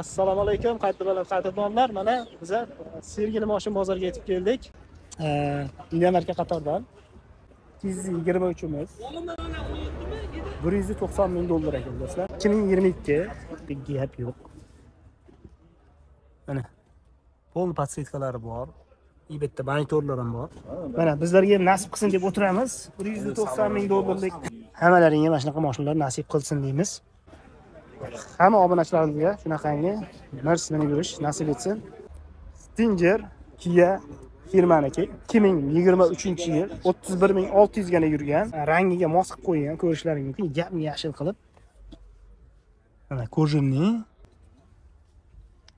assalomu alaykum qadrdonlar qadrdonlar mana bizlar sergeli moshin bozoriga yetib keldik. Inamarka qatordan ikki yuz yigirma uchimiz. Bir yuz to'qson ming dollar ekan do'stlar. Ikki ming yigirma ikki. Gap yo'q. Mana pol podsetkalari bor. И monitorlar ham bor. Mana bizlarga ham nasib qilsin deb o'tiramiz. Bir yuz to'qson ming dollarlik. Hammalaringga mana shunaqa mashinalar nasib qilsin deymiz. Hamma obunachilarimizga shunaqangi mers minib yurish nasib etsin. Stinger kia firmaniki ikki ming yigirma uchinchi yil o'ttiz bir ming olti yuzgina yurgan e, rangiga mos qilib qo'ygan ko'rishlaring mumkin yam yashil qilib mana kojinniy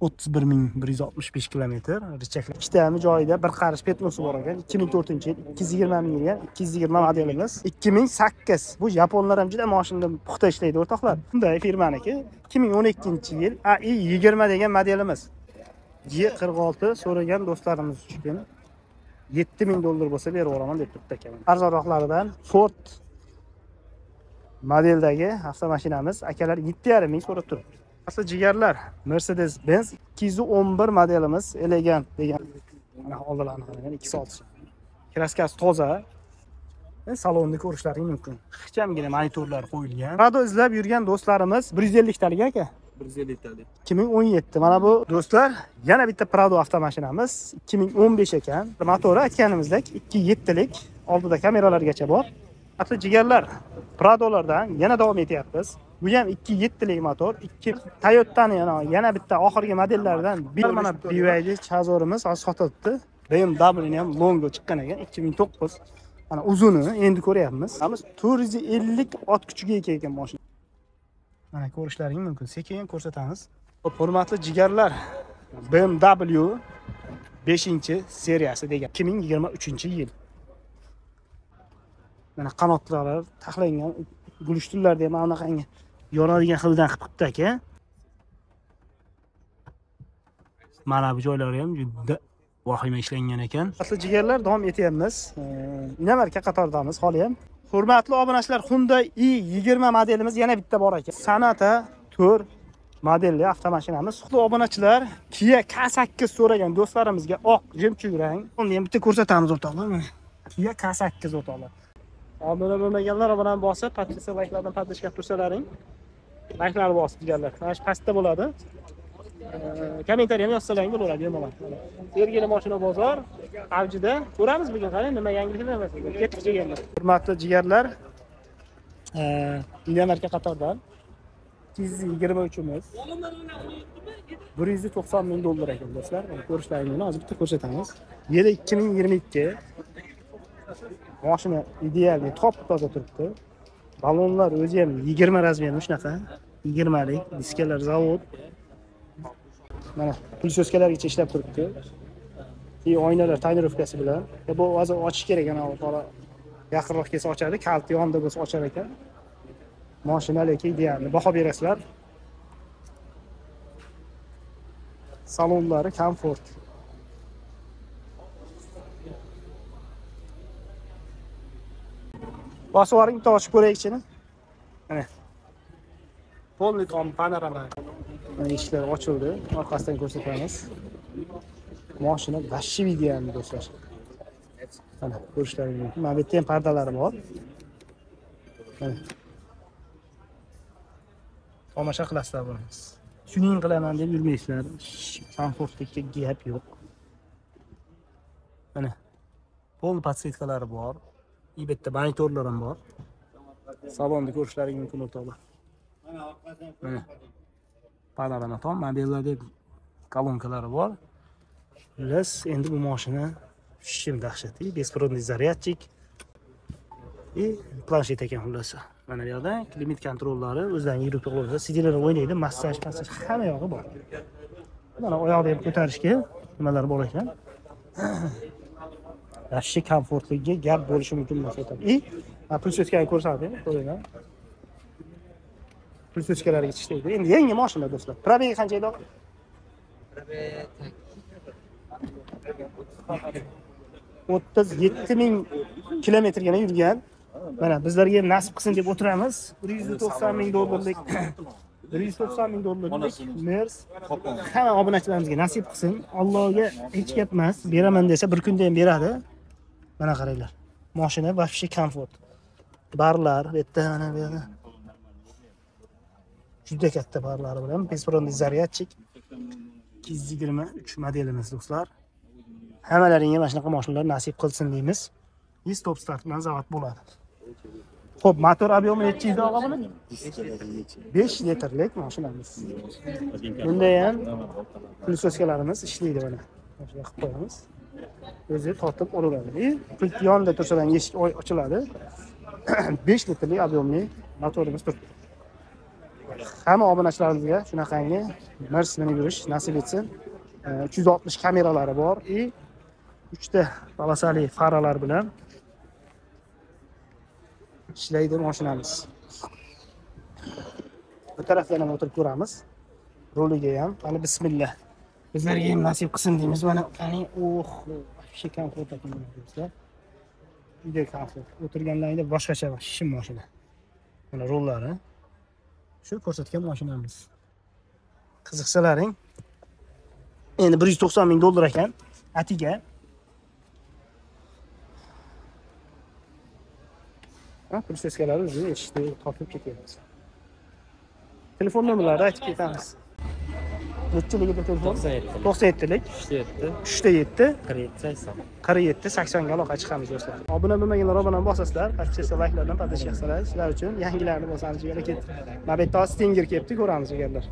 o'ttiz bir ming bir yuz oltmish besh kilometr. Richaklar ikkitami joyida bir qarish petnosi bor ekan. ikki ming to'rtinchi yil ikki yuz yigirma ming yurgan ikki yuz yigirma modelimiz. ikki ming sakkiz. Bu yaponlar ham juda moshinada puxta ishlaydi o'rtoqlar. Bunday firmaniki ikki ming o'n ikkinchi yil ai yigirma degan modelimiz. G qirq olti so'ragan do'stlarimiz uchun yetti ming dollar bo'lsa berib yuboraman deb turibdi aka arzonroqlaridan ford modeldagi avtomashinamiz. Akalar yetti yarim ming so'rab turibdi. Asli jigarlar. Mercedes benz ikki yuz o'n bir modelimiz elegant degan mana oldilarini qaragan ikki soat kraskasi toza. E, salonni ko'rishlaring mumkin. Ixchamgina monitorlar qo'yilgan. Rado izlab yurgan do'stlarimiz bir yuz elliktalik aka? Bir yuz elliktalik ikki ming o'n yetti. Mana bu do'stlar yana bitta prado avtomashinamiz. Ikki ming o'n besh ekan. Motori aytganimizdek ikki yettilik oldida kameralargacha bor hatto jigarlar pradolardan yana davom etyapmiz. Bu ham ikki yettilik motor ikki toyotani yana yana bitta oxirgi modellaridan bir mana BYD chazorimiz hozir sotilibdi BMW ham longo chiqqan ekan ikki ming to'qqiz. Mana uzuni endi ko'ryapmiz. To'rt yuz ellik ot kuchiga ega ekan mashina mana ko'rishlaring mumkin. Sekin ko'rsatamiz. Hurmatli jigarlar BMW 5 seriyasi degan 2023 yil mana qanotlari taxlangan gulishtunlarda ham mana bunaqangi yonadigan xildan qilib qilibdi aka. Mana bu joylari ham juda vahima ishlangan ekan. Hurmatli jigarlar davom etyapmiz. Inamarka qatoridamiz hali ham. Hurmatli obunachilar hyundai i yigirma modelimiz yana bitta bor ekan. Sanata to'rt modelli avtomashinamiz. Qutlug' obunachilar kia k sakkiz so'ragan do'stlarimizga oq jemchug rang uni ham bitta ko'rsatamiz o'rtoqlar mana. Kia k sakkiz o'rtoqlar. Obuna bo'lmaganlar obunani bosib podpisa layklardan подписка qilib tursalaring. Layklarni bosib deganlar. Mana shu pastda bo'ladi. Kommentariy ham yozsalaring bo'laveradi bemalol sergeli moshina bozor avjida. Ko'ramiz bugun qarang nima yangiliklar ketdik jigarlar hurmatli jigarlar inamarka qatordan ikki yuz yigirma uchimiz. Bir yuz to'qson ming dollar ekan do'stlar. Mana hozir bitta ko'rsatamiz. Yili ikki ming yigirma ikki. Moshina idealniy top toza turibdi. Ballonlar o'zi ham yigirma razmerni shunaqa yigirmalik diskalar zavod. Mana pulsoskalargacha ishlab turibdi. И oynalar tonirovkasi bilan. E, bu hozir ochish kerak ana bola yaqinroq kelsa ochadi kalit yonida bo'lsa ochar ekan. Moshina lekin idealniy baho berasizlar. Salonlari komfort. Bosib yuboring bitta ochib ko'raylik ichini. Mana. Полный tom panorama. Mana eshiklar ochildi. Orqasidan ko'rsatamiz. Moshina вообще idealniy do'stlar? Mana ko'rishlaringiz mumkin. Mana bu yerda ham pardalari bor. Mana. Tomosha qilasizlar buni. Shuning qilaman deb yurmaysizlar. Komfortlikka gap yo'q. Mana. Pol podsetkalari bor и bitta monitorlar ham bor salonni ko'rishlaring mumkin o'rtoqlar mana panorama tom modellarda kolonkalari bor xullas endi bu moshina shim dahshat беспроводный zaryadchik и planshet ekan xullas mana bu yoqda klimat kontrollari o'zlarining yurib to'g'riladi sidillar o'ynaydi massaj massaj. Hamma yog'i bor mana oyoqni ham ko'tarishga nimalar bor ekan вообще komfortligiga gap bo'lishi mumkin emas aytaman и pulsoskani ko'rsating qo'linglar pulsoskalargacha ishlaydi endi yangi moshina do'stlar. Probegi qancha edi o'ttiz yetti ming kilometrgina yurgan. Mana bizlarga ham nasib qilsin deb o'tiramiz. Bir yuz to'qson ming dollarlik bir yuz to'qson ming dollarlik mers. Hamma obunachilarimizga nasib qilsin. Allohga hech gap emas. Beraman desa bir kunda ham beradi. Mana qaranglar. Moshina вообще komfort. Barlar bu yerda mana bu yerda. Juda katta barlari bilan беспроводный zaryadchik ikki yuz yigirma uch modelimiz do'stlar. Hammalaringga mana shunaqa moshinalar nasib qilsin deymiz. И stop start bilan zavod bo'ladi. Ho'p motor объеми nechi yuz og'a buni besh litrlik mashinamiz bunda ham plyusoskalarimiz ishlaydi mana. Mana shunday qilib qo'yamiz. O'zi tortib olaveradi и yonida tursa eshik ochiladi. Besh litrli объемli motorimiz turibdi. Hamma obunachilarimizga shunaqangi mers minib yurish nasib etsin. Э, uch yuz oltmish kameralari bor и uchta polosali faralar bilan ishlaydi mashinamiz. Bu tarafdan ham o'tirib ko'ramiz. Ruliga ham mana bismillah. Bizlarga ham nasib qilsin deymiz. Mana qani oh вообще komfort ekan do'stlar juda komfort o'tirganlaringda boshqacha shim mashina mana rullari shu ko'rsatgan mashinamiz qiziqsalaring endi bir yuz to'qson ming dollar ekan atiga Ha, plyusoskalari topib ketyapmiz. Telefon nomerlarini aytib ketamiz. Nechiligida telefon? To'qson yetti. To'qson yettilik uchta yetti. Uchta yetti. Qirq yetti sakson. Qirq yetti saksonga aloqa chiqamiz do'stlar. Obuna bo'lmaganlar obuna bosasizlar. Подписка layklardan подписка qilsalar sizlar uchun yangilarni bosamiz. Jigarlar ketdi mana bu yerda stinger kelibdi ko'ramiz jigarlar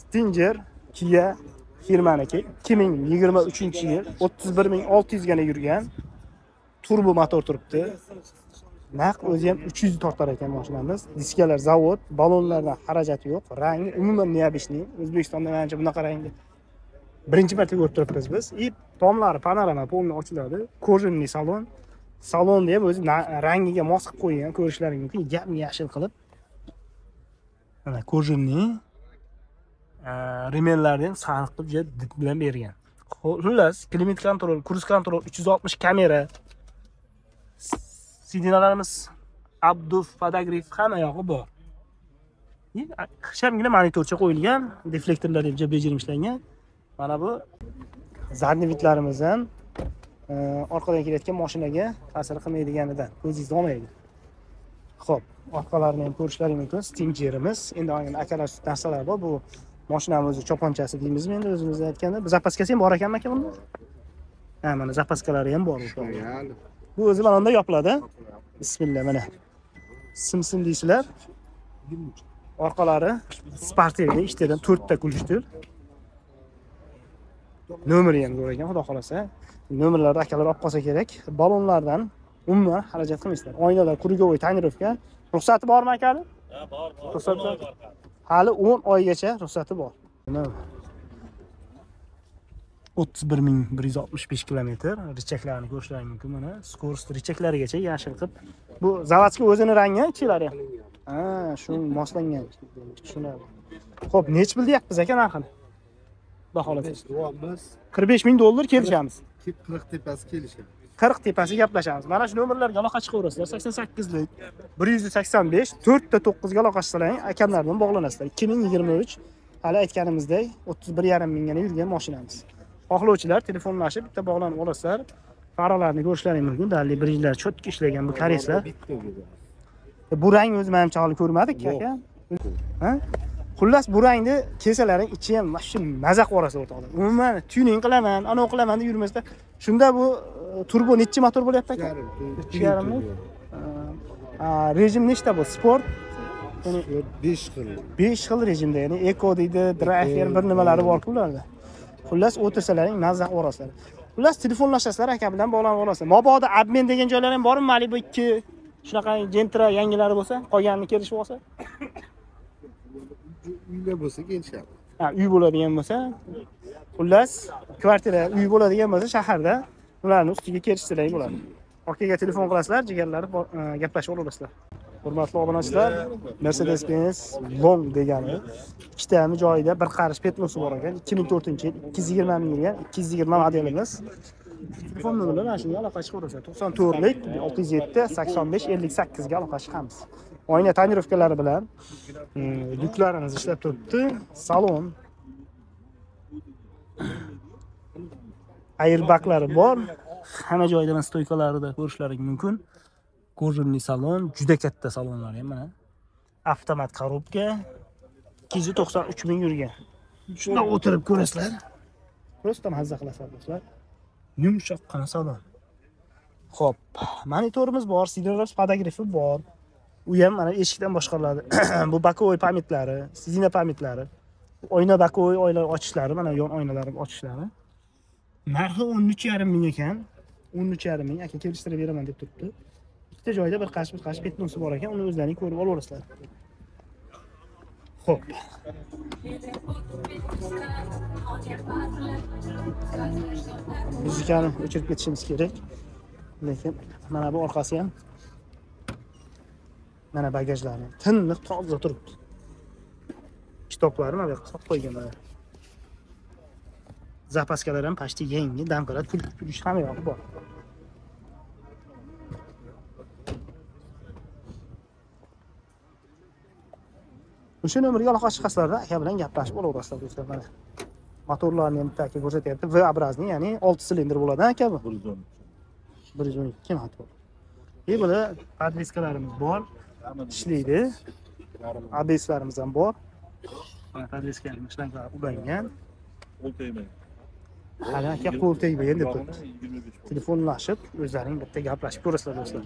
stinger kia firmaniki. ikki ming yigirma uchinchi yil o'ttiz bir ming olti yuzgina yurgan turbo motor turibdi naq o'zi ham uch yuz tortar ekan mashinamiz. Diskalar zavod ballonlardan xarajati yo'q rangi umuman необычный o'zbekistonda manimcha bunaqa rangni birinchi marta ko'rib turibmiz biz. И tomlari panorama полный ochiladi. Кожаный salon. Salonni ham o'zi rangiga mos qilib qo'ygan ko'rishlaring mumkin. Yam yashil qilib. Mana кожаный e, remellarni ham saniq qilib juda did bilan bergan. Xullas klimat kontrol kruz kontrol uch yuz oltmish kamera. Sidinalarimiz abduf podogrif hamma yog'i bor. Ixchamgina monitorcha qo'yilgan deflektorlar ham bejirim ishlangan mana bu zadniy vidlarimiz ham e, orqadan kelayotgan mashinaga ta'sir qilmaydiganidan ko'zingizni olmaydi. Ho'p orqalarini ham ko'rishlaring mumkin. Stingerimiz endi mana akalar narsalar bor. Bu mashinamiz o'zi choponchasi deymizmi endi o'zimizda aytganda? Zapaskasi ham bor ekanmi aka bunda? Ha mana zapaskalari ham bor. O'sha bu o'zi mana bunda yopiladi bismillah mana. Sim sim deysizlar orqalari sportivniy ishtadan to'rtta kulishdir. Nomeri ham zo'r ekan xudo xohlasa. Nomerlarni akalar olib qolsa kerak. Ballonlardan umuman xarajat qilmaysizlar. Oynalar круговой tonirovka ruxsati bormi akani bor ruxsati hali o'n oygacha ruxsati bor o'ttiz bir ming bir yuz oltmish besh kilometr. Richaklarni ko'rishlaring mumkin mana. Скорость richaklarigacha yashil qilib bu заводской o'zini rangi ichilari ham ha shu moslangan. Tushunadi ho'p nechi pul deyapmiz aka narxini biz qirq besh ming dollar kelishamiz. Qirq tepasi kelishadi. Qirq tepasi gaplashamiz. Mana shu nomerlarga aloqa chiqaverasizlar. sakson sakkizlik bir yuz sakson besh to'rtta to'qqizga aloqa qilsalaring akamlar bilan bog'lanasizlar. ikki ming yigirma uch hali aytganimizdek o'ttiz bir yarim mingga yurgan mashinamiz xohlovchilar telefonlashib bitta bog'lanib olasizlar. Faralarni ko'rishlaring mumkin. Dalli brijlar cho'tka ishlagan bu koreyslar E, bu rang o'zi manimcha hali ko'rmadik aka. Xullas bu rangni kelsalaring ichi ham mana shu maza qilib yuborasiz o'rtoqlar umuman tuning qilaman anavi qilaman deb yurmasdan shunda bu e, turbo nechi motor bo'lyapti aka? Ikki yarimlik? Ha, rejim nechta bu? Sport? Besh xil. besh xil rejimda ya'ni eko deydi driver bir nimalari borku ularda xullas o'tirsalaring mazza qilib yuborasizlar xullas telefonlashasizlar aka bilan bog'lanib olasizlar mabodo обмен degan joylar ham bormi malibu ikki? Shunaqa gentra yangilari bo'lsa qolganini kelishib olsa? Uylar bo'lsa kelishadi ha uy bo'ladigan bo'lsa? Xullas kvartira uy bo'ladigan bo'lsa shaharda ularni ustiga kelishsalar bo'ladi okaga telefon qilasizlar jigarlari e, gaplashib olasizlar hurmatli obunachilar mercedes benz long degani ikkitami joyida bir qarish petnosi bor ekan. ikki ming to'rtinchi yil ikki yuz yigirma ming yurgan ikki yuz yigirma modelimiz. Telefon nomerlari mana shunga aloqa chiqaverasizlar to'qson to'rtlik olti yuz yetti sakson besh ellik sakkizga aloqa chiqamiz. Oyna tonirovkalari bilan hmm, yuklarimiz ishlab turibdi. Salon. Airbaglari bor. Hamma joyda stoykalarida ko'rishlaring mumkin. Кожаный salon juda katta salonlar ham mana avtomat korobka ikki yuz to'qson uch ming yurgan shunda o'tirib ko'rasizlar просто mazza qilasizlar do'stlar yumshoqqina salon Xo'p, monitorimiz bor, signallar fotografi bor. U ham mana eshikdan boshqariladi. Bu bokovой pamitlari, sidina pamitlari. Oyna bokovой oyna ochishlari, mana yon oynalar ochishlari. Narxi 13,5 ming ekan. 13,5 ming aka kelishtirib beraman deb turibdi. Bitta joyda bir qash bir qash petnosi bor ekan, uni o'zlaring ko'rib olaverasizlar. Xo'p. Muzikani o'chirib ketishimiz kerak. lekin mana bu orqasi ham mana bagajlari tiniq toza turibdi kitoblarni mana bu yoqqa solib qo'ygan mana zapaskalar ham почти yangi damkalar kulish hamma yog'i bor o'sha nomerga aloqa chiqasizlarda aka bilan gaplashib olaverasizlar do'stlar. Mana motorlarni ham bitta aka ko'rsatyapti. V образный ya'ni olti silindr bo'ladi aka bu? Bir yuz o'n ikki motor и buni podveskalarimiz bor ishlaydi. Abslarimiz ham bor. Podveskalarimiz shlanglari ulangan. Hali aka qo'l tegmagan deb turibdi telefonlashib o'zlaring bitta gaplashib ko'rasizlar do'stlar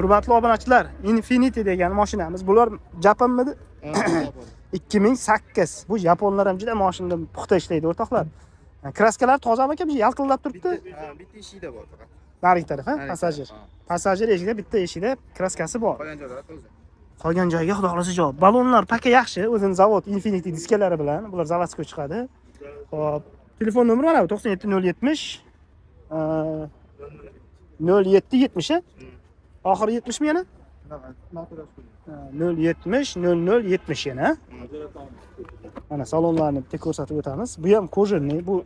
hurmatli obunachilar infinity degan mashinamiz bular japanmidi ikki ming sakkiz. Bu yaponlar ham juda moshinada puxta ishlaydi o'rtoqlar. Kraskalar tozami aka yalqillab turibdi. Bitta eshikda bor faqat. Narigi taraf ha? Passajir passajir eshigida bitta eshikda kraskasi bor. Qolgan joylari toza. Qolgan joyga xudo xohlasa javob. Ballonlar paka yaxshi o'zini zavod infinity diskalari bilan. Bular zavodskiy chiqadi. Hop telefon nomeri mana bu to'qson yetti nol yetmish nol yetti yetmish oxiri yetmishmi yana nol yetmish nol nol yetmish yana. Mana salonlarni bitta ko'rsatib o'tamiz. Bu ham кожаный bu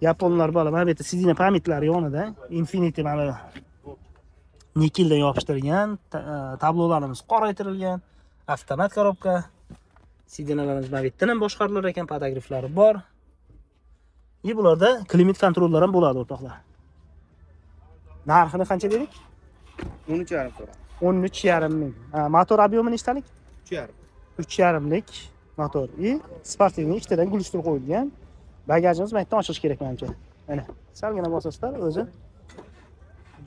yaponlar bola mana bu yerda sidina pamitlari yonida infinity mana nikeldan yopishtirilgan e, tablolarimiz qoraytirilgan avtomat korobka. Sidinalarimiz mana bu yerdan ham boshqarilar ekan podograflari bor. И bularda klimat kontrollar ham bo'ladi o'rtoqlar. Narxini qancha dedik? O'n uch yarim so'ra o'n uch yarim ming motor объемi nechtalik? uch yarim. uch yarimlik motor. И sportivniy ikkitadan gulishtir qo'yilgan. Bagajimiz bu yerdan ochish kerak manimcha. Mana salgina bosasizlar o'zi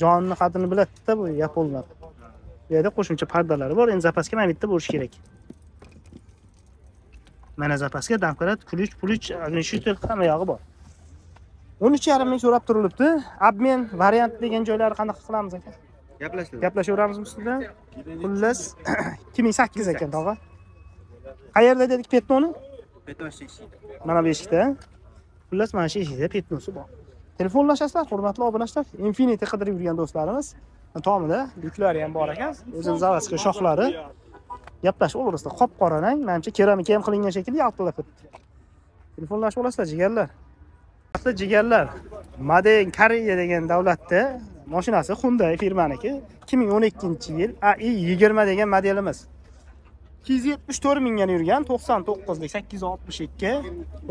jonni qadrini biladida bu yaponlar bu yerda qo'shimcha pardalari bor. Endi zapaska mana yerda bo'lishi kerak. Mana zapaska damkarat kulich pulich огнетушитель hamma yog'i bor. o'n uch yarim ming so'rab turilibdi. Обмен variant degan joylari qanaqa qilamiz aka gaplashdik gaplashaveramizmi ustida. Xullas ikki ming sakkiz ekan tog'a. Qayerda dedik petnoni? Betoshli eshikda mana bu eshikda. Xullas mana shu eshikda petnosi bor. Telefonlashasizlar hurmatli obunachilar infinity qidirib yurgan do'stlarimiz. Tomida yuklari ham bor ekan. O'zini заводской shoxlari. Gaplashib olaverasizlar qop qora rang. Manimcha keramika ham qilingan shekilli yaltillab turibdi telefonlashib olasizlar jigarlar. Jigarlar maden koreya degan davlatda mashinasi hyundai firmaniki ikki ming o'n ikkinchi yil ai yigirma degan modelimiz. Ikki yuz yetmish to'rt mingga yurgan to'qson to'qqizlik sakkiz yuz oltmish ikki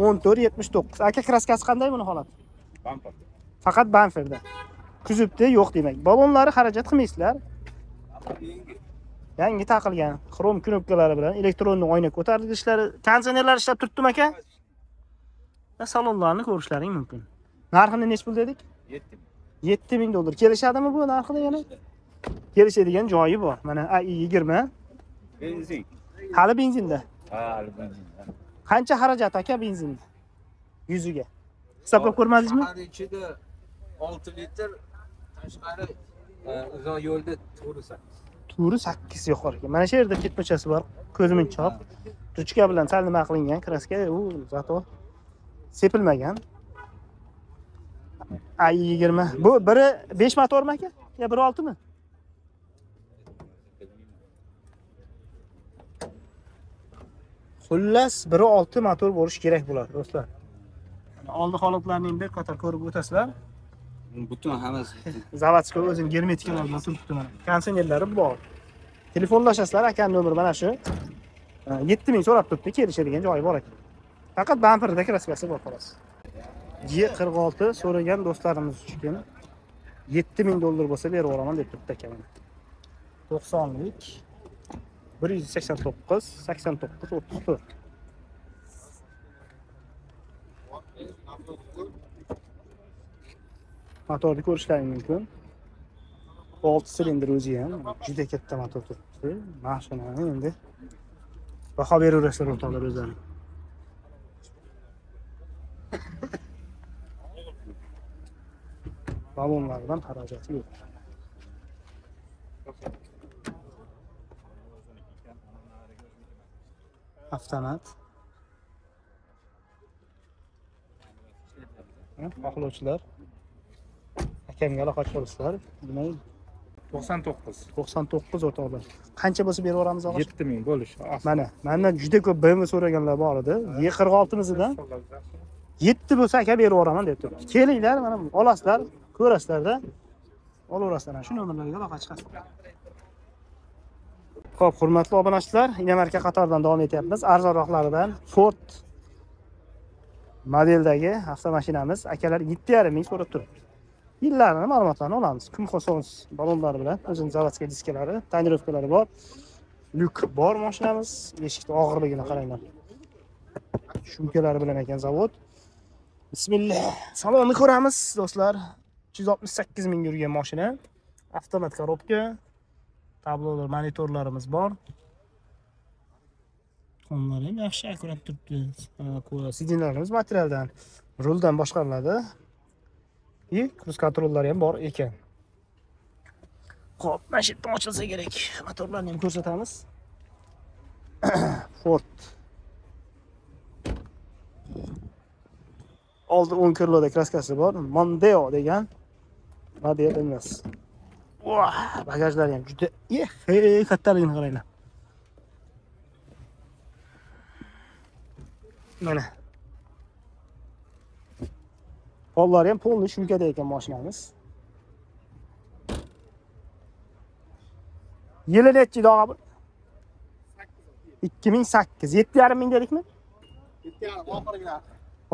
o'n to'rt yetmish to'qqiz. Aka kraskasi qanday buni holati faqat bamferda kuzovda yo'q demak. Ballonlari xarajat qilmaysizlar. Yangi taqilgan xrom knopkalari bilan elektronniy oyna ko'tarilishlari konditsionerlar ishlab turibdimi aka? Salonlarni ko'rishlaring mumkin. Narxini nechi pul dedik? Yetti yetti ming dollar. Kelishadimi bu narxida yana? Kelishadigan joyi bor mana ai yigirma. Benzin. Hali benzinda. Ha benzin qancha xarajat aka benzinni yuziga? Hisoblab ko'rmadingizmi? Shahar ichida olti litr tashqari e, uzoq yo'lda to'rt sakkiz. Turi sakkiz yuqori ekan mana shu yerda ketmochasi bor. Ko'zmunchoq ruchka bilan sal nima qilingan? Kraska u zato sepilmagan ai yigirma. Bu biri besh motormi aka yo biri oltimi? Xullas biri olti motor bo'lishi kerak bular do'stlar. Oldi holatlarini bir qator ko'rib o'tasizlar. Butun hammasi заводской o'zini germetikalar bilan turibdi mana konditsionerlari bor. Telefonlashasizlar akani nomeri mana shu. Yetti ming so'rab turibdi kelishadigan joyi bor ekan. Faqat bamperda kraskasi bor xolos g qirq olti so'ragan do'stlarimiz uchun yetti ming dollar bo'lsa berib yuboraman deb turibdi aka mana to'qsonlik bir yuz sakson to'qqiz sakson to'qqiz o'ttiz to'rt. Motorni ko'rishlaring mumkin. Olti silindr o'zi ham juda katta motor turibdi. Mashinani endi baho beraverasizlar o'rtoqlar o'zlari. Balonlardan xarajati yo'q. Avtomat. Xohlovchilar. Akamga aloqa qilasizlar demak to'qson to'qqiz. to'qson to'qqiz o'rtoqlar. Qancha bo'lsa berib yuboramiz og'a yetti ming bo'lishi mana mandan juda ko'p bm so'raganlar bor edi. E qirq oltimizdan yetti bo'lsa aka berib yuboraman deb turibdi kelinglar mana olasizlar ko'rasizlarda olaverasizlar shu nomerlarga aloqa chiqasiz ho'p hurmatli obunachilar inamarka qatoridan davom etyapmiz. Arzonroqlaridan ford modeldagi avtomashinamiz. Akalar yetti yarim ming so'rab turibdi. Yillarini ma'lumotlarini olamiz. Kumxosons balonlari bilan o'zini заводской diskalari tonirovkalari bor. Lyuk bor mashinamiz. Eshikni og'irligini qaranglar. Shumkalari bilan ekan zavod. Bismillah. Salonni ko'ramiz do'stlar. Uch yuz oltmish sakkiz ming yurgan mashina avtomat korobka tablolar monitorlarimiz bor. Qonlar ham yaxshi akurat turibdi. Sidinlarimiz materialdan ruldan boshqariladi. И kruz kontrollari ham bor ekan. Xo'p, mana shu yerdan ochilsa kerak. Motorlarni ham ko'rsatamiz. Ford. Oldi o'n kiloda kraskasi bor. Mondeo degan model emas Vah, bagajlari ham juda kattaligini qaranglar mana pollari ham полный shumkada ekan mashinamiz yili nechi yil og'a bu? Ikki ming sakkiz yetti yarim ming dedikmi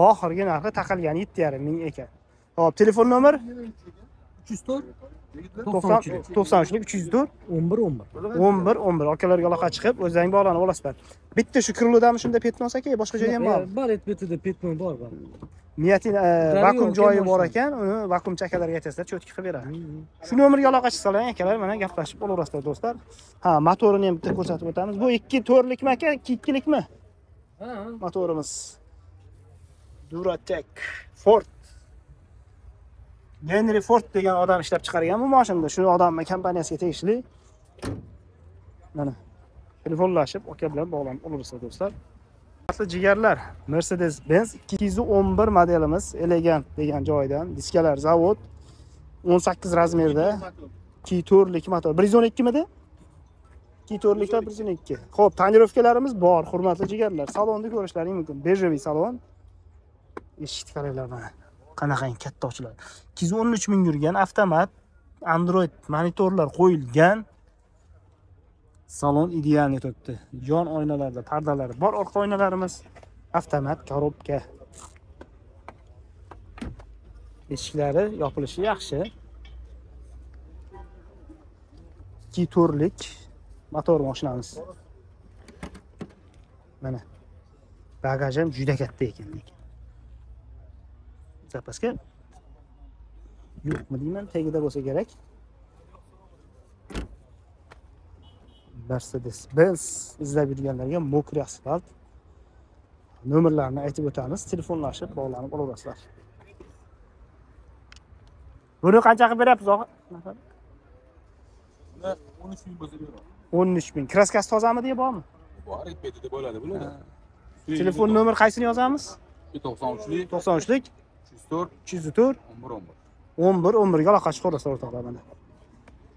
oxirgi narxi taqilgani yetti yarim ming ekan. Hop telefon nomer uch yuz to'rt. to'qson to'qson uchlik uch yuz to'rt. O'n bir o'n bir o'n bir o'n bir akalarga aloqa chiqib o'zlaring bog'lanib olasizlar. Bitta shu krылodami shunda petnos aka boshqa joy ham bormi bor betida petnoy bor bor. Niyatin Daryo vakuum aka joyi bor ekan uni vakuumchi akalarga aytasizlar cho'tki qilib beradi. Shu nomerga aloqa chiqsalar akalar mana gaplashib olaverasizlar do'stlar. Ha motorini ham bitta ko'rsatib o'tamiz. Bu ikki to'rtlikmi aka ikki ikkilikmi? Ha. Motorimiz Duratec Ford Henry Ford degan odam ishlab chiqargan bu mashinani shu odamni kompaniyasiga tegishli. Mana telefonlashib aka bilan bog'lanib olaverasizlar do'stlar. Hurmatli jigarlar Mercedes Benz 211 modelimiz elegant degan joydan diskalar zavod 18 razmerda. 2 lik motor 112 midi? 2 liklar 112 Xo'p, tonirovkalarimiz bor hurmatli jigarlar. Salonni ko'rishlaring mumkin. Bejoviy salon. Eshikni qaranglar mana qanaqangi katta ochiladi 213 ming yurgan avtomat android monitorlar qo'yilgan salon idealniy turibdi yon oynalarda pardalari bor orqa oynalarimiz avtomat korobka. Eshiklari yopilishi yaxshi. Ikki to'rlik motor mashinamiz. Mana bagaj ham juda katta ekan lekin. Zapaska yo'qmi deyman tagida bo'lsa kerak. Mercedes benz izlab yurganlarga mokriy asfalt. Nomerlarini aytib o'tamiz telefonlashib bog'lanib olaverasizlar buni qancha qilib beryapsiz og'a? O'n uch ming bo'lsa beradi o'n uch ming. Kraskasi tozami deya bormi? Bor betida bo'ladi bular telefon nomer qaysini yozamiz? To'qson uchlik. To'qson uchlik. uch yuz to'rt uch yuz to'rt o'n bir o'n bir o'n bir o'n birga aloqa chiqaverasizlar o'rtoqlar mana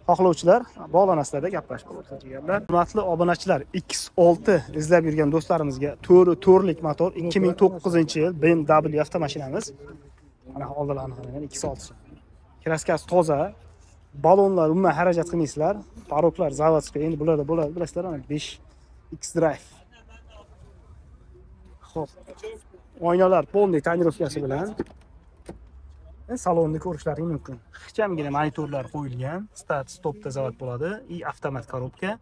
xohlovchilar bog'lanasizlarda gaplashib olaverasizlar hurmatli obunachilar x6 izlab yurgan do'stlarimizga to'ri to'rtlik motor ikki ming to'qqizinchi yil bmw avtomashinamiz. Mana oldilarini qarang x6 kraskasi toza balonlar umuman xarajat qilmaysizlar. Paroklar zavodskiy endi bularda bo'ladi bilasizlar ana 5 x drive. Ho'p oynalar полный tonirovkasi bilan salonni ko'rishlaring mumkin. Ixchamgina monitorlar qo'yilgan. Start stopda zavod bo'ladi. И avtomat korobka.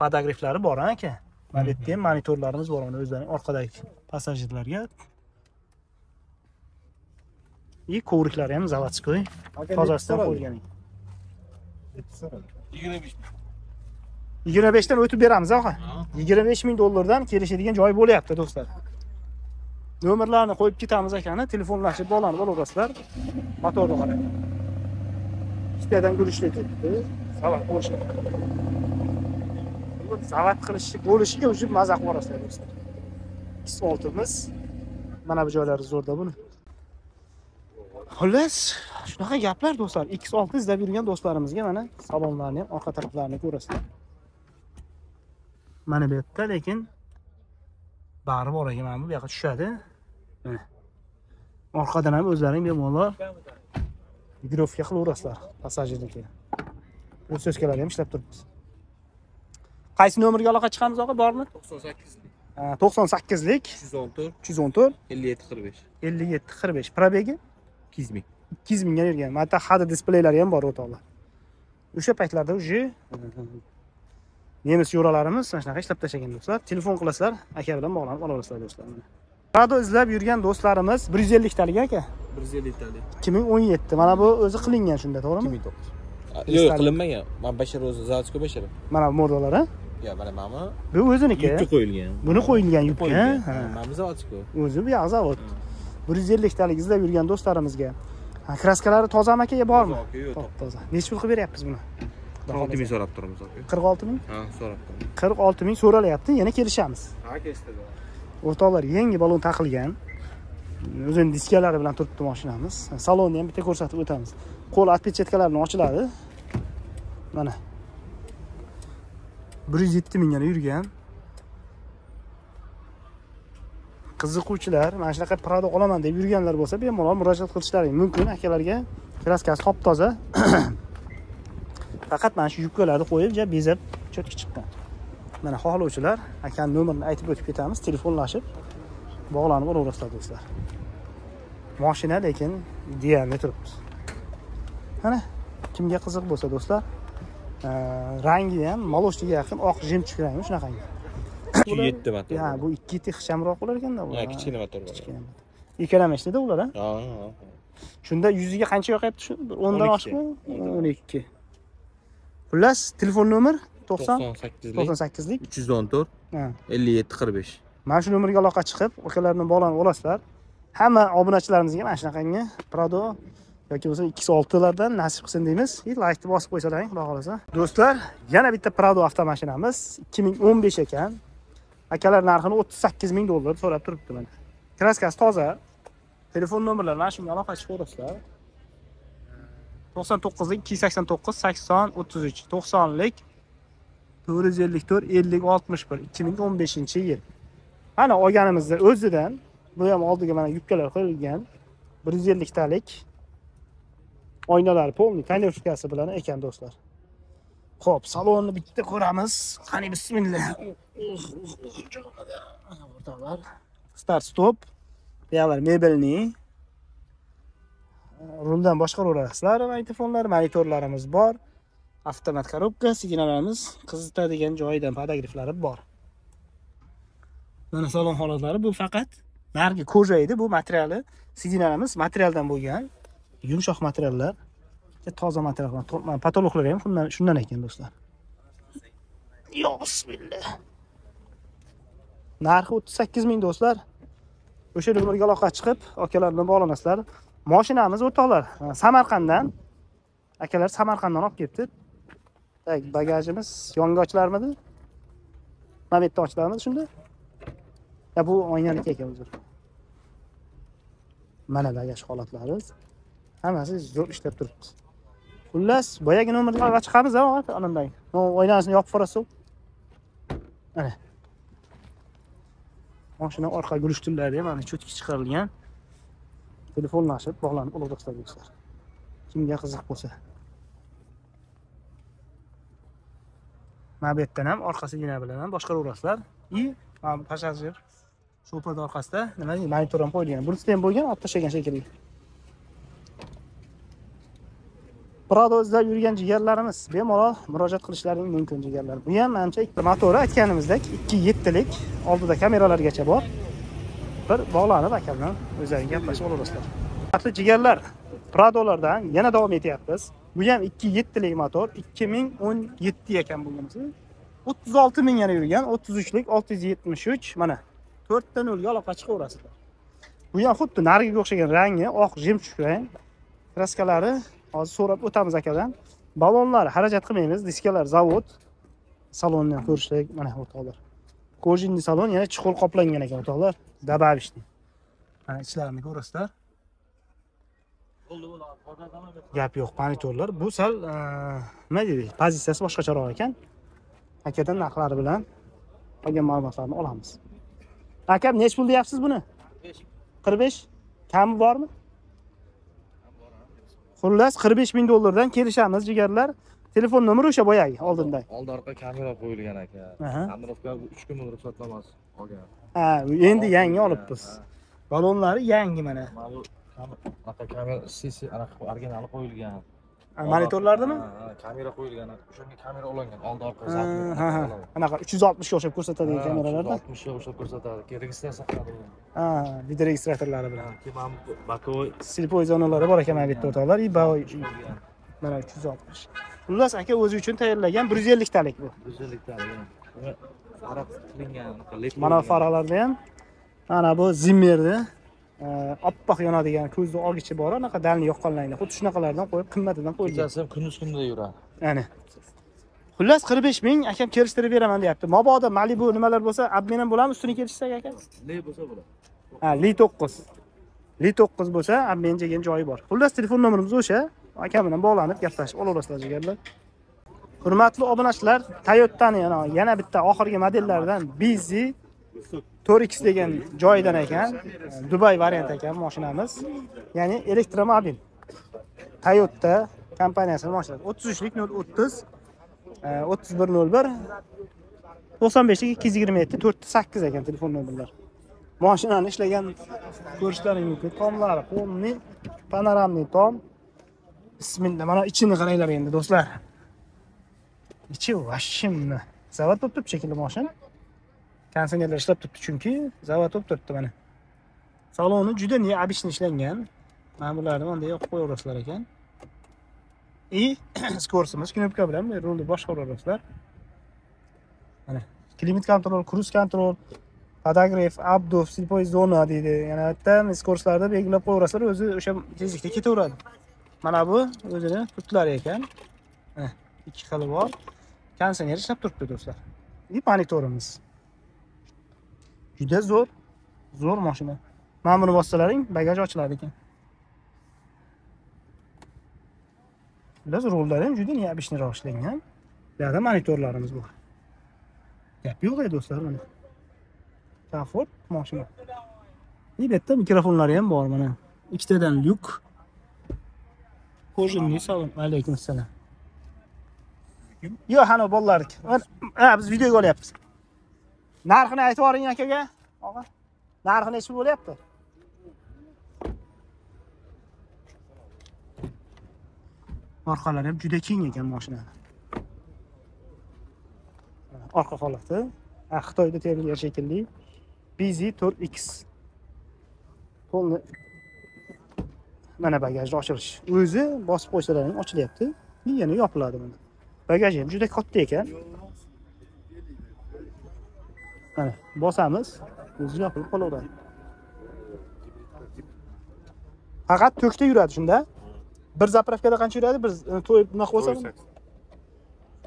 Podogreflari bor aka? Mana bu yerda ham monitorlarimiz bor mana o'zlarining orqadagi passajirlarga. И kovriklari ham заводской tozasidan qo'yilgan yigirma beshdan o'tib beramiz og'a yigirma besh ming dollardan kelishadigan joy bo'lyapti do'stlar nomerlarni qo'yib ketamiz akani telefonlashib bog'lanib olaverasizlar motorni qarang ikkitadan guruchli turibdi zavod bo'lishi Bu qilishni bo'lishiga уже maza qilib yuborasizlar do'stlar. X oltimiz. Mana bu joylari zo'rda buni. Xullas shunaqa gaplar do'stlar. X olti izlab yurgan do'stlarimizga mana salonlarni ham orqa taraflarini ko'rasizlar. Mana bu yerda lekin bari bor ekan mana bu yoqqa tushadi. Orqadan ham o'zlaring bemalol girovka qilaverasizlar passajirniki so'zkalari ham ishlab turibdi qaysi nomerga aloqa chiqamiz og'a? Bormi? To'qson sakkizlik to'qson sakkizlik. Uch yuz o'n to'rt uch yuz o'n to'rt ellik yetti qirq besh. Ellik yetti qirq besh. Probegi ikki yuz ming ikki yuz mingga yurgan mana bu yerda hadi displeylari ham bor o'rtoqlar. O'sha paytlarda уже nemis yo'ralarimiz mana shunaqa ishlab tashlagan do'stlar. Telefon qilasizlar aka bilan bog'lanib olaverasizlar do'stlar mana rado izlab yurgan do'stlarimiz bir yuz elliktalik aka? Bir yuz elliktalik ikki ming o'n yetti. Mana bu o'zi qilingan shunda ikki to'g'rimi ming to'qqiz. Yo'q qilinmagan. Man bashar o'zi заводской bashar. Mana bu modalar a yo'q mana mana bu o'ziniki? Yukka qo'yilgan. Buni qo'yilgan ha. mana bu заводской o'zi bu yoq zavod. Bir yuz elliktalik izlab yurgan do'stlarimizga. Ha, kraskalari tozami aka bormi? Yo'q top toza. Nechi pul qilib beryapmiz buni? Olti ming so'rab turamiz aka. Qirq olti ming? Ha so'rab turamiz qirq olti ming so'ralyapti yana kelishamiz. Ha kesdi o'rtoqlar yangi balon taqilgan. O'zini diskalari bilan turibdi mashinamiz salonni ham bitta ko'rsatib o'tamiz. Qo'l отпечаткаларni ochiladi. Mana. Bir yuz yetti mingga yurgan. Qiziquvchilar mana shunaqa prado olaman deb yurganlar bo'lsa bemalol murojaat qilishlari mumkin. Akalarga kraskasi top toza faqat mana shu yubkalarni qo'yib ja bezab cho'tki chiqqan. Mana xohlovchilar akani nomerini aytib o'tib ketamiz. Telefonlashib bog'lanib olaverasizlar do'stlar. Moshina lekin idealni turibdi. Mana kimga qiziq bo'lsa do'stlar rangi ham молочныйga yaqin oq жемчуг rangi shunaqangi. Ikki yetti motor ha bu ikki yetti ixchamroq bo'lar ekanda bu. Kichkina motor kichkina ikkalamashda ular a ha shunda yuziga qancha yoqyapti shu? Bir o'ndan 12. oshmi? O'n ikki. Xullas telefon nomer to'qson to'qson sakkizlik to'qson sakkizlik uch yuz o'n to'rt ha. ellik yetti qirq besh. Mana shu nomerga aloqa chiqib akalar bilan bog'lanib olasizlar. Hamma obunachilarimizga mana shunaqangi prado yoki bo'lmasa x oltilardan nasib qilsin deymiz. И laykni bosib qo'ysalaring xudo xohlasa. Do'stlar yana bitta prado avtomashinamiz. ikki ming o'n besh ekan. Akalar narxini o'ttiz sakkiz ming dollar so'rab turibdi mana. Kraskasi toza. Telefon nomerlari mana shunga aloqa chiqaverasizlar to'qson to'qqizlik ikki yuz sakson to'qqiz sakson o'ttiz uch to'qsonlik to'rt yuz ellik to'rt ellik oltmish bir ikki ming o'n beshinchi yil. Mana olganimizda o'zidan bu ham oldiga mana yubkalar qo'yilgan bir yuz elliktalik oynalari полный tonirovkasi bilan ekan do'stlar. Ho'p salonni bitta ko'ramiz. Qani bismillah. Start stop. Buyoqlar mebelniy ruldan boshqaraverasizlar magnitofonlar monitorlarimiz bor. Avtomat korobka signallarimiz qizitadigan joyidan podogreflari bor. Mana salon holatlari bu faqat narigi koja edi bu materiali signalimiz materialdan bo'lgan yumshoq materiallar e, toza material patologlar ham shundan shundan ekan do'stlar. Yo bismillah. Narxi o'ttiz sakkiz ming do'stlar. O'sha nomerga aloqa chiqib akalar bilan bog'lanasizlar. Moshinamiz o'rtoqlar samarqanddan akalar samarqanddan olib kelibdi. Tak bagajimiz. Yonga mana bu yerda ochilarmidi shunda? Ya bu oynaniki ekan uzr mana bagaj holatlari hammasi zo'r ishlab turibdi. Xullas boyagi nomerlarga chiqamiz a anandagi oynasini yopib yuborasiz mana. Mashina orqa gulishturlari ham mana cho'tki chiqarilgan. Telefonlashib bog'lanib olaverasizlar do'stlar kimga qiziq bo'lsa. Mana bu yerdan ham orqasigina bilan ham boshqaraverasizlar и mana bu passajir sho'pirni orqasida nima deydi monitor ham qo'yilgan bunisida ham bo'lgan olib tashlagan shekilli Prado izlab yurgan jigarlarimiz bemalol murojaat qilishlaring mumkin jigarlar. Bu ham manimcha ikkita motori aytganimizdek 2.7 lik oldida kameralargacha bor. Bir bog'lanib aka bilan o'zlaring gaplashib olasizlar. Hurmatli jigarlar, Pradolardan yana davom etyapmiz. Bu ham 2.7 lik motor, 2017 ekan bunisi. 36 ming yana yurgan, 33 lik 673 mana 4 ta nolga aloqa chiqaverasizlar. Bu ham xuddi nariga o'xshagan rangi, oq jemchuq rang. Kraskalari hozir so'rab o'tamiz akadan. Balonlar xarajat qilmaymiz, diskalar zavod. Salonni ham ko'rishlik mana o'rtoqlar. Kojinni salon yana chuqur qoplangan ekan o'rtoqlar. Dabavishli. Mana ichlarini ko'rasizlar. Gap yo'q, monitorlar. Bu sal nima deydi? Pozitsiyasi boshqacharoq ekan. Akadan narxlari bilan qolgan ma'lumotlarni olamiz. Akam nech pul deyapsiz buni? 45. Kami bormi? Xullas 45 ming dollardan kelishamiz jigarlar. Telefon nomeri o'sha boyagi oldinda. oldi orqa kamera qo'yilgan aka Aha. tamirovka uch kun ruxsatnomasi olgan Ha, endi yangi olibmiz. Balonlari yangi mana. Kam- anaqa kamera sisi anaqa originali qo'yilgan Monitorlardami? Kamera qo'yilgan o'shanga kamera ulangan oldi orqa Ha, ha. Anaqa 360 ga o'xshab ko'rsatadigan kameralarda. oltmishga o'xshab ko'rsatadi registratsiya qiladi Ha, video registratorlari bilan. keyin mana bu bokovой Slipoy zonalari bor ekan mana bu yerda o'rtoqlar. И mana 360. Xullas aka o'zi uchun tayyorlagan 150 talik bu. go'zallikda uni farq qilingan Mana faralarda ham mana bu Zimmerni oppoq yonadigan ko'zni olgichi bor, anaqa dalni yoqqanlarni. Xuddi shunaqalardan qo'yib qimmatdan qo'yilgan. kechasi ham kunduz kunda yuradi Ana. Xullas 45 ming akam kelishtirib beraman deyapti. Mabodo Malibu nimalar bo'lsa, obmen ham bo'ladimi ustini kelishsak aka? le bo'lsa bo'ladi Ha, Li 9. Li 9 bo'lsa, obmen degan joyi bor. Xullas telefon nomerimiz o'sha. Akam bilan bog'lanib gaplashib olaverasizlar jigarlar. Hurmatli obunachilar, Toyota'ni yana yana bitta oxirgi modellaridan Bizi 4X degan joyidan ekan. Dubay variant ekan mashinamiz. Ya'ni elektromobil. Toyota kompaniyasini mashinasi. 33lik 030 e, 3101 95lik 227 408 ekan telefon nomerlar. Mashinani ishlagan ko'rishlaring mumkin. Tomlari qo'mni, panoramli tom. Bismillah, mana ichini qaranglar endi do'stlar. Ichi vashimni. Zavod bo'lib turibdi shekilli mashina. Konditsionerlar ishlab turibdi chunki zavod bo'lib turibdi mana. Saloni juda обычно ishlangan. Mana bularni bunday qilib qo'yaverasizlar ekan. И skorsimiz knopka bilan bu rulni boshqaraverasizlar. Mana klimat kontrol, kruz kontrol, podograf, abdov, слепой zona deydi. Yana bitta skorslarda belgilab qo'yaverasizlar, o'zi o'sha tezlikda ketaveradi. Mana bu o'zini putlari ekan. Mana ikki xili bor. Konditsioner ishlab turibdi do'stlar. И monitorimiz. Juda zo'r, zo'r mashina. Mana buni bossalaring, bagaj ochiladi ekan. Biz rollari ham juda yabishniroq ishlangan. Bu yerda monitorlarimiz bor. Gap yo'q do'stlar mana. Komfort mashina. И bu yerda mikrofonlari ham bor mana. Ikkitadan lyuk. Kojinli salon. Alaykum assalom. Yo'q, ana bolalarniki. Biz videoga olyapmiz. Narxini aytib yuboring akaga. Og'a. Narxi nechi bo'lyapti? Orqalari ham juda keng ekan mashinani. Orqa holati. Ha, Xitoyda terilgan shekilli. BZ 4X. Polni mana bagajni ochilish. O'zi bosib qo'ysalaring ochilyapti. Yana yopiladi mana. Bagaj ham juda katta ekan. Mana bosamiz, o'zi yopilib qolaveradi. Faqat to'kda yuradi shunda. Bir zapravkada qancha yuradi? Bir e, to'yib nima qilsa?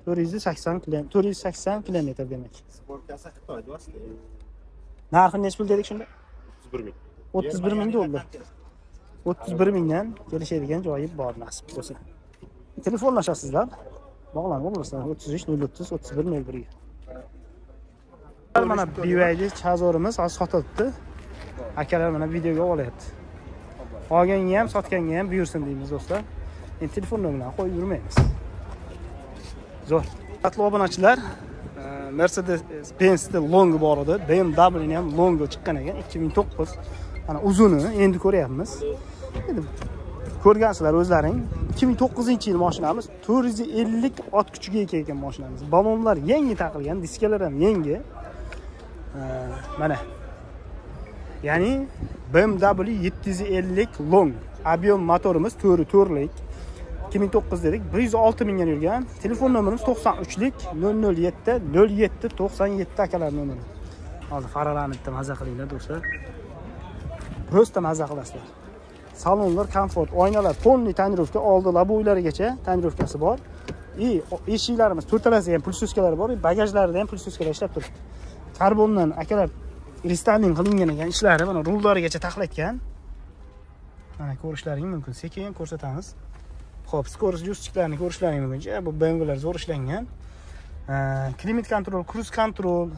480 km, 480 km demak. Sportkasi Xitoyda. Narxi nechi pul dedik shunda? 31 ming. 31 ming dollar. 31 mingdan kelishadigan joyi bor nasib bo'lsa. Telefonlashasizlar. Bog'lanib olasizlar 33 030 31 01 ga. Mana BYD Chazorimiz hozir sotilibdi. Akalar mana videoga olyapti. Olganga ham, sotganga ham buyursin deymiz do'stlar. Endi telefon nomerini qo'yib yurmaymiz. Zo'r. Hurmatli obunachilar, Mercedes Mercedes-Benz'da longi bor edi, BMW ham longi chiqqan ekan 2009. Mana uzuni endi ko'ryapmiz. Endi ko'rgansizlar o'zlaring. 2009-yil mashinamiz 450 ot kuchiga ega ekan mashinamiz. Balonlar yangi taqilgan, diskalar ham yangi. Э, mana. Ya'ni BMW 750 long. Ob'yom motorimiz to'ri to'rtlik. 2009 dedik 106 mingga yurgan. Telefon nomerimiz 93lik 007 07 97 akalar nomeri. Hozir faralarni bitta maza qilinglar do'stlar. Просто maza qilasizlar. Salonlar komfort oynalar полный tonirovka oldi labo'ylarigacha tonirovkasi bor. И eshiklarimiz to'rtalasi ham pulsuskalar bor bagajlarida ham pulsuskalar ishlab turibdi. Karbondan akalar restavring qilingan ekan ishlari mana rullarigacha taxlatgan mana ko'rishlaring mumkin sekin ko'rsatamiz Xo'p, skorost justiklarini ko'rishlaring mumkin. Bu BMWlar zo'r ishlangan. Klimat kontrol, kruz kontrol,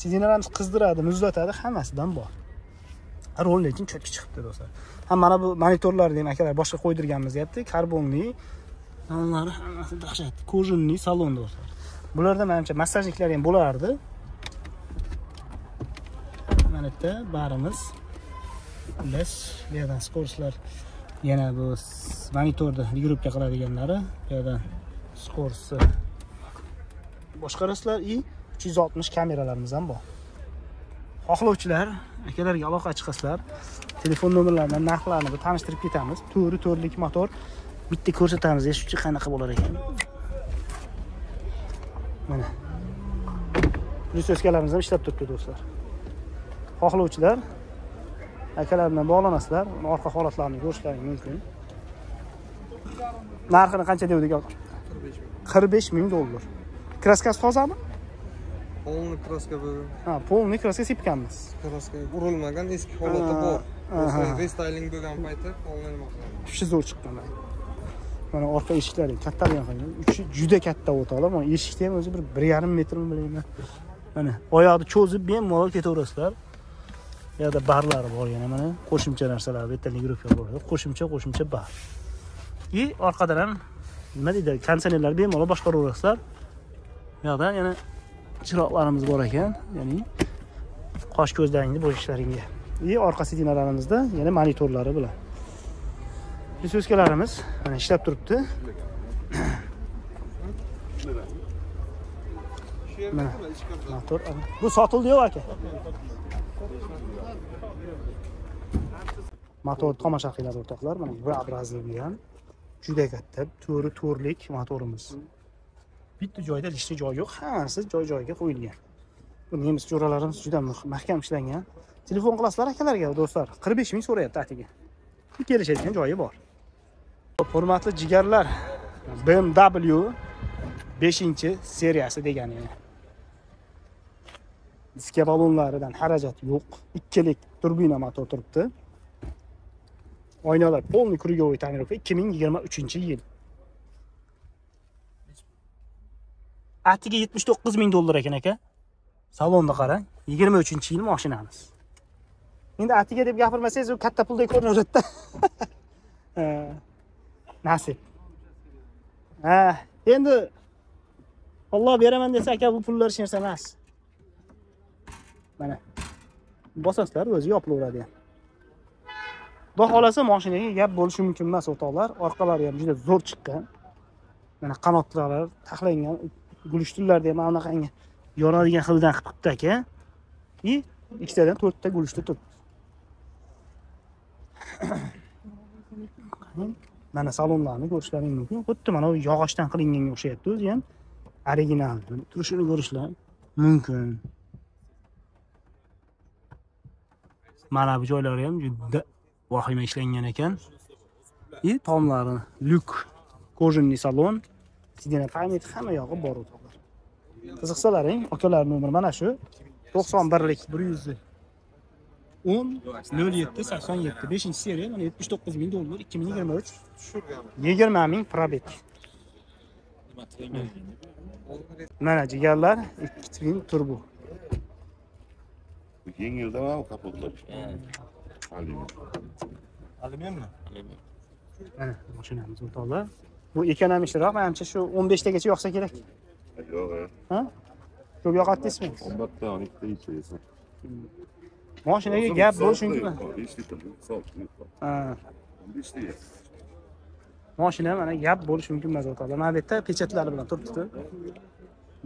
signallarni qizdiradi, muzlatadi, hammasidan bor. Rol lekin cho'tki chiqibdi do'stlar. Ha mana bu monitorlarni ham akalar boshqa qo'ydirganmiz deyapti. Karbonli, anlari hammasi dahshat. Kojinli salon do'stlar. Bularda menimcha massajniklar ham bo'lardi. Mana barimiz. Xullas, bu yerdan skorslar yana bu monitorni ligrovka qiladiganlari bu yerdan skorsi. Boshqarasizlar и 360 kameralarimiz ham bor. Xohlovchilar akalarga aloqa chiqasizlar. Telefon nomerlarini narxlarini bir tanishtirib ketamiz. To'ri to'rtlik motor. Bitta ko'rsatamiz eshituvchi qanaqa bo'lar ekan. Mana. Prisoskalarimiz ham ishlab turibdi do'stlar. Xohlovchilar akalar bilan bog'lanasizlar orqa holatlarini ko'rishlaring mumkin. Narxini qancha devdik qirq besh ming dollar. Kraskasi tozami? Полный краска bo'lgan. ha полный kraska sepganmiz. Kraska urilmagan eski holati bor. Restayling bo'lgan payti полный qilgan. tushi zo'r chiqqan mana orqa eshiklari kattaligini qarang uchi juda katta o'toqlar mana eshikni ham o'zi bir bir yarim metrmi bilmayman mana oyoqni cho'zib bemalol ketaverasizlar yerda barlari bor yana mana. Qo'shimcha narsalar bu yerda ligrovka bor qo'shimcha qo'shimcha bar. И orqadan ham nima deydi? Konditsionerlar bemalol boshqaraverasizlar bu yoqda yana chiroqlarimiz bor ekan. Ya'ni qosh ko'zlaringni bo'shatishlaringga и orqa sidinalarimizda yana monitorlari bilan. Prisoskalarimiz mana ishlab turibdi. Mana motor. Bu sotildi yo'q aka? Motor tomosha qilinglar o'rtoqlar. Mana bu obrazli ham juda katta, to'ri to'rlik motorimiz. Bitta joyda lishni joy yo'q, hammasi joy-joyiga qo'yilgan. Bu nemis jo'ralarimiz juda mahkam ishlangan. Telefon qilasizlar akalarga do'stlar. 45 ming so'rayapti atigi Kelishadigan joyi bor. Hurmatli jigarlar, BMW 5 seriyasi degani. Diska balonlaridan xarajat yo'q. Ikkilik turbina motor turibdi. Oynalar полный круговой tonirovka 2023-yil. Atiga 79 ming dollar ekan aka. Salonni qarang, 23-yil mashinamiz. Endi atiga deb gapirmasangiz u katta puldek ko'rinaveradida Ha. nasib ha endi olloh beraman desa aka bu pullar hech narsa emas mana. Bosasizlar o'zi yopilaveradi. Ham xudo xohlasa mashinaga gap bo'lishi mumkin emas o'rtoqlar. Orqalari ham juda zo'r chiqqan. Mana qanotlari taxlangan gulishturlarni ham mana bunaqangi yonadigan xildan qilib turibdi aka. И ikkitadan to'rtta gulishtir turibdi. Mana salonlarni ko'rishlaring mumkin. Xuddi mana bu yog'ochdan qilinganga o'xshayapti o'zi ham original turishini ko'rishlar mumkin. Mana bu joylari ham juda vahima ishlangan ekan. И tomlari lyuk кожаный salon. Sidina pamyat hamma yog'i bor o'rtoqlar qiziqsalaring akalar nomeri mana shu to'qson birlik bir yuz o'n nol yetti sakson yetti beshinchi seriya mana yetmish to'qqiz ming dollar ikki ming yigirma uch yigirma ming probek mana jigarlar ikki twin turbo. Yengilda va kapotlar. Alyumin. Alyuminmi? mana mashinamiz o'rtoqlar bu ekonomikliroq manimcha shu o'n beshtagacha yoqsa kerak Yo'q. Ha? Ko'p yoqadi deysizmi? Albatta, o'n ikkita ichaysan. Mashinaga gap salt, Ha. besh litr. Mashina mana gap bo'lishi mumkin mazotda. Mana bu yerda pechatlari bilan turibdi.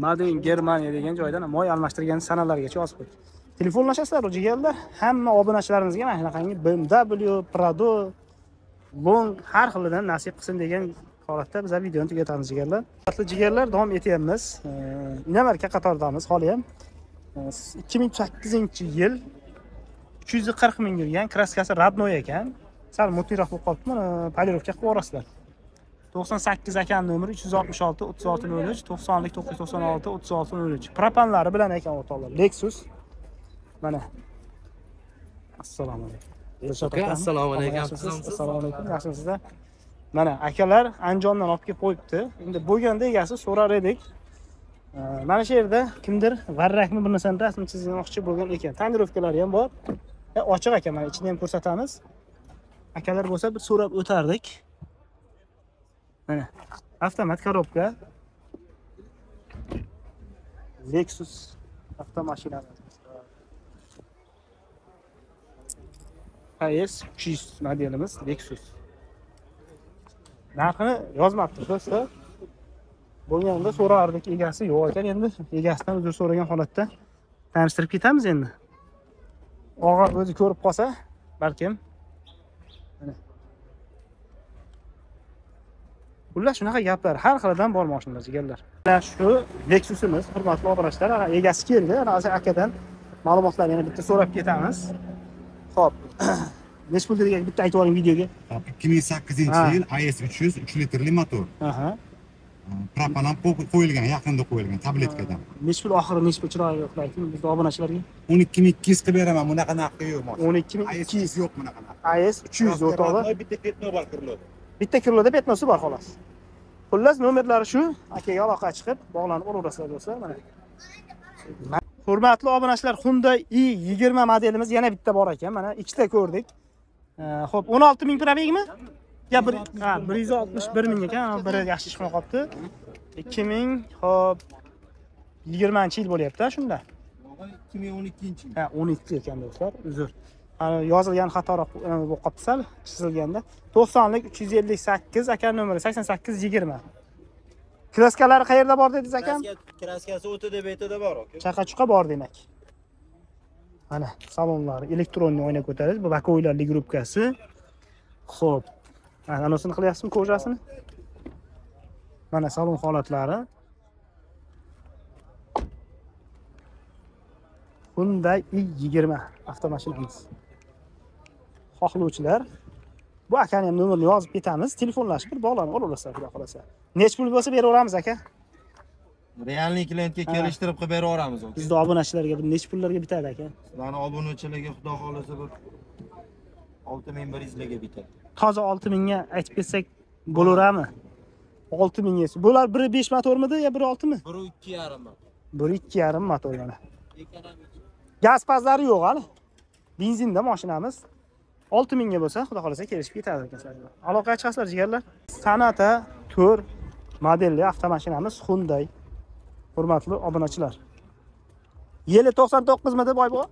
Made in Germaniya degan joydan moy almashtirgan sanalargacha yozib qo'ydi. Telefonlashasizlar jigarlar. Hamma obunachilarimizga mana shunaqangi BMW, Prado, Long har xilidan nasib qilsin degan holatda biza videoni tugatamiz jigarlar. Qatli jigarlar davom etyapmiz. Inamarka qatoridamiz hali ham. 2008-yil 340 ming yurgan kraskasi Radnoy ekan. Sal mutliroq bo'lib qolibdi. Mana polirovka qilib yuborasizlar. 98 ekan nomeri 366 3603 90lik 996 3603 propanlari bilan ekan o'rtoqlar Lexus mana. Assalomu alaykum. Aka, assalomu alaykum. Assalomu alaykum. Yaxshimisizlar mana akalar andijondan olib kelib qo'yibdi. Endi bo'lganda egasi so'rar edik. Mana shu yerda kimdir varrakmi bir narsani rasm chizmoqchi bo'lgan ekan. Tonirovkalari ham bor. E, ochiq ekan mana ichini ham ko'rsatamiz. Akalar bo'lsa bir so'rab o'tardik. Mana avtomat korobka lexus avtomashinamiz ps 300 modelimiz lexus. Narxini yozmabdi do'stlar. Bo'lganda so'rardik egasi yo'q ekan endi. Egasidan uzr so'ragan holatda tanishtirib ketamiz endi. Og'a o'zi ko'rib qolsa balkim. Mana. xullas shunaqa gaplar har xilidan bor mashinalar jigarlar mana shu lexusimiz hurmatli obunachilar egasi keldi. Ana akadan ma'lumotlarni yana bitta so'rab ketamiz. Ho'p nechi pul degan bitta aytib yuboring videoga. 2008 Ha. yil is 300 3 litrli motor aha. Propan ham qo'y- qo'yilgan yaqinda qo'yilgan tabletkadan. Nechi pul oxiri nechi pul chiroyli qilib ayting bizni obunachilarga. 12200 qilib beraman bunaqa narxga yo'q o'n ikki ming ikki yuz. 300 yo'q bunaqa narx is uch yuz o'rtoqlar bitta petno bor kirlo bitta kiloda petnosi bor xolos. Xullas nomerlari shu. Akaga aloqa chiqib bog'lanib olaverasizlar do'stlar. Mana hurmatli obunachilar Hyundai i20 modelimiz yana bitta bor ekan mana ikkita ko'rdik ho'p 16 ming probegmi yo bir ha 161 ming ekan biri yaxshi ish qilmay qolibdi 2000 hop 20 yil bo'lyapti shunda 2012 Ha, 12 ekan do'stlar, uzr. Yozilgan xatoroq e, bo'lib qolibdi sal chizilganda. 90lik 358 aka nomeri 8820. Kraskalari qayerda bor dedingiz akam? kraskasi o'tida betida bor aka Chaqa-chuqa bor demak. Mana salonlari elektronniy oyna ko'tarish, bu bakoylarli grupkasi. Xo'p. Mana anosini qilyapsizmi kojasini? Mana salon holatlari. Hyundai i20 avtomashinamiz. Xohlovchilar bu akani ham nomerini yozib ketamiz, telefonlashib bir bog'lanib olaverasizlar, xudo xolasa. Nech pul bo'lsa beraveramiz aka? realniy klientga kelishtirib qilib beraveramiz Bizda obunachilarga bir nech pullarga bitadi aka? sizlarni obunachilarga xudo xohlasa bir 6100 larga bitadi Toza 6000 ga aytib ketsak bo'laveradimi? 6000 ga. Bular biri 5 motormidi yo biri 6 mi? bir ikki yarim Biri 2,5 motor mana. Gaz pazlari yo'q hali. Benzinda mashinamiz. Olti mingga bo'lsa, xudo xohlasa kelishib ketadi ekan. Aloqaga chiqasizlar jigarlar. Sanata 4 modelli avtomashinamiz Hyundai. Hurmatli obunachilar. Yili 99 midi boy bu?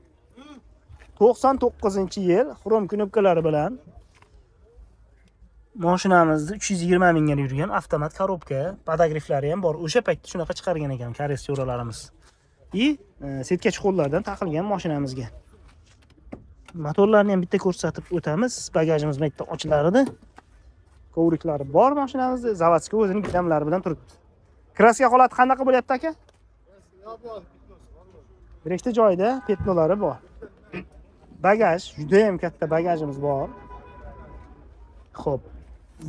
99-yil xrom knopkalari bilan mashinamizni 320 mingga yurgan avtomat korobka, podogriflari ham bor. O'sha paytda shunaqa chiqargan ekan koreys yo'ralarimiz. И e, setka chuqurlardan taqilgan mashinamizga. Motorlarni ham bitta ko'rsatib o'tamiz. Bagajimiz mana yerda ochilar edi. Kovriklari bor mashinamizda, zavodskiy o'zining gilamlari bilan turibdi. Kraska holati qanaqa bo'lyapti aka? Bir ikkita joyda petnolari bor. Bagaj, juda ham katta bagajimiz bor. Xo'p.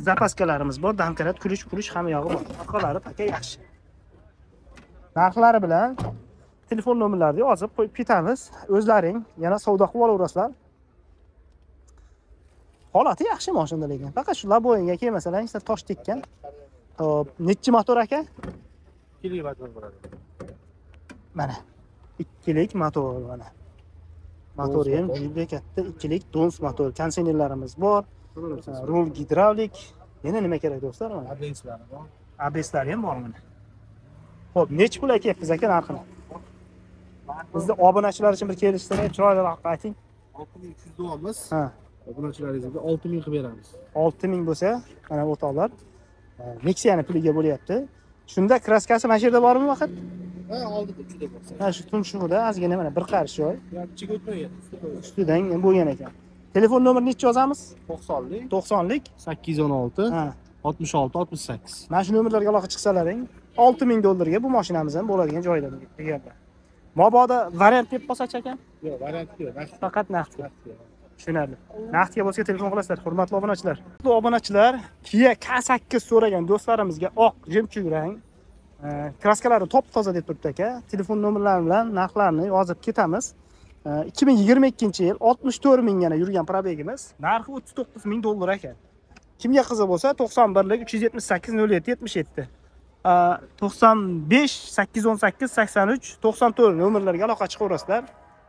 Zapaskalarimiz bor, damkarat, kulish, pulish hamma yog'i bor. Orqalari paka yaxshi. Narxlari bilan telefon nomerlarini yozib qo'yib ketamiz. O'zlaring yana savdo qilib olaverasizlar. Holati yaxshi mashina lekin. Faqat shu laboyinga kelmasalar, işte tosh tekkan. Hop, nechi motor aka? Mana. Ikkilik motor mana. Motori ham juda katta ikkilik dons motor. Konditsionerlarimiz bor. Rul gidravlik. Yana nima kerak do'stlar? Mana. ABSlari ham bor mana. Xo'p, necha pul aytyapsiz aka narxini? Bizda obunachilar uchun bir kelishtirib, chiroyliroq ayting. 6300 deyapmiz. Ha, Obunachilaringizga 6000 qilib beramiz. 6000 bo'lsa, mana o'toqlar Nexia'ni puliga bo'lyapti. Shunda kraskasi mana shu yerda bormi vaqt? Ha, oldida juda bo'lsa. Ha, shu tumshug'ida ozgina mana bir qarish joy Yo'qchiga o'tmagan. ustidan bo'lgan ekan. Telefon nomerini necha yozamiz? 90lik 90lik. 816 Ha. 66 68. Mana shu nomerlarga aloqa chiqsalaring 6000 dollarga bu mashinamiz ham bo'ladigan joyda bu yerda. Mabodo variant deb qolsachi aka? Yo'q, variant yo'q. Faqat naqdga. Tushunarli. Naqdga bo'lsa telefon qilasizlar, hurmatli obunachilar. Bu obunachilar Kia K8 so'ragan do'stlarimizga oq, jemchug rang e, kraskalari top-toza deb turibdi aka. Telefon nomerlari bilan narxlarini yozib ketamiz. E, 2022-yil 64 mingga yurgan probegimiz. Narxi 39 ming dollar ekan. Kimga qiziq bo'lsa 91 lik 378 07 77 e, 95 818 83 94 nomerlarga aloqa chiqaverasizlar.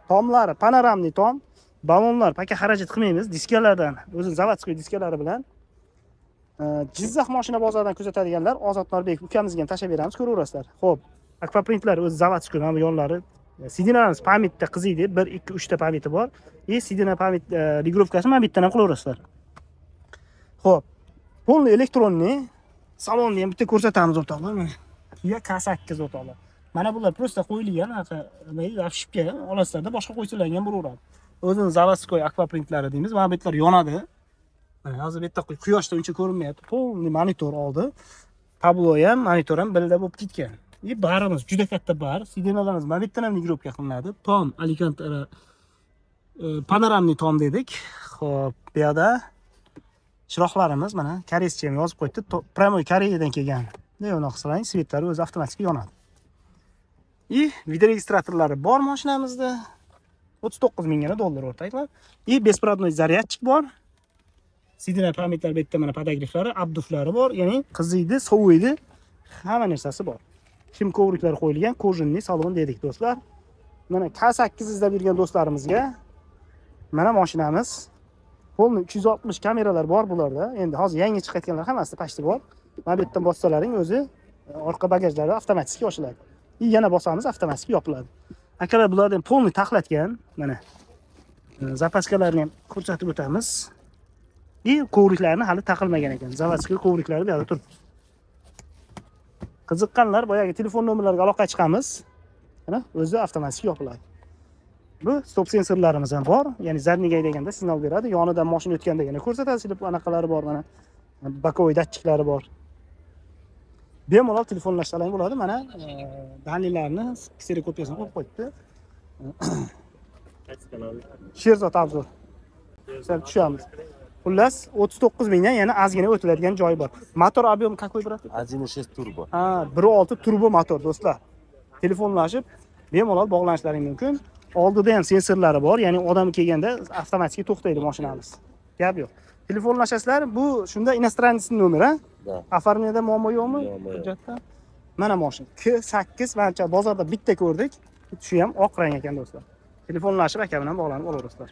Tomlari panoramniy tom, balonlar paka xarajat qilmaymiz. Diskalardan o'zini заводской diskalari bilan. Э, jizzax moshina bozoridan kuzatadiganlar ozod norbekov ukamizga ham tashlab beramiz ko'raverasizlar. Ho'p akvaprintlar o'zi заводской mana bu yonlari sidinalarimiz pamitda qiziydi bir ikki uchta pamiti bor. И sidina pamit e, ligrovkasi mana bu yerdan ham qilaverasizlar. Ho'p полный elektronniy salonni ham bitta ko'rsatamiz o'rtoqlar mana Kia K8 o'rtoqlar. Mana bular просто qo'yilgan anaqa nima deydi shipka olasizlarda boshqa qo'ysalar ham bo'laveradi. O'zini заводской akvaprintlari deymiz mana bu yerlar yonadi. Mana hozir bu yerda quyoshda uncha ko'rinmayapti полный monitor oldi. Tablo ham monitor ham birda bo'lib ketgan. И barimiz juda katta bar. Sidenalarimiz mana bu yerdan ham migrovka qilinadi. Tom alikantara e, panoramniy tom dedik. Ho'p bu yoqda chiroqlarimiz mana koreyscha ham yozib qo'yibdi прямой koreyadan kelgan. Bunaqa qilsang svetlari o'zi avtomatik yonadi. И videoregistratorlari bor mashinamizda. 39 mingga dollar o'rtaklar и беспроводной zaryadchik bor. Sidina pamitlar bu yerda mana podogriflari abduflari bor. Ya'ni qiziydi soviydi. Hamma narsasi bor. Kim kovriklari qo'yilgan кожаный salon dedik do'stlar. Mana k sakkiz izlab yurgan do'stlarimizga mana mashinamiz полный 360 kameralar bor bularda. Endi hozir yangi chiqayotganlar hammasida почти bor. Mana bu yerdan bossalaring o'zi e, orqa bagajlari avtomatik ochiladi. И yana bosamiz avtomatik yopiladi. Akalar bularni ham полный taxlatgan mana e, zapaskalarni ham ko'rsatib o'tamiz. И kovriklarni hali taqilmagan ekan. Заводской kovriklari bu yoqda turibdi. Qiziqqanlar boyagi telefon nomerlariga aloqa chiqamiz. Mana o'zi avtomatik yopiladi. Bu stop sensorlarimiz ham bor. Ya'ni заднийga haydaganda signal beradi. Yonidan mashina o'tganda yana ko'rsatadi silib anaqalari bor mana боковой datchiklari bor. Bemalol telefonlashsalar bo'ladi. Mana e, danlilarni kserokopiyasini qo'yib qo'yibdi. Sherzod obzor sal tushamiz. Xullas 39 mingdan yana ozgina o'tiladigan joyi bor. Motor объем какой брат 1.6 turbo. ha 1.6 turbo motor do'stlar. Telefonlashib bemalol bog'lanishlaring mumkin oldida ham sensorlari bor ya'ni odam kelganda avtomatik to'xtaydi mashinamiz. Gap yo'q. Telefonlashasizlar bu shunda иностранецный nomer a Da. оформленияda muammo yo'qmi? Hujjatda. Mana mashina k sakkiz manimcha bozorda bitta ko'rdik. Shu ham oq rang ekan do'stlar. Telefonlashib aka bilan bog'lanib olaverasizlar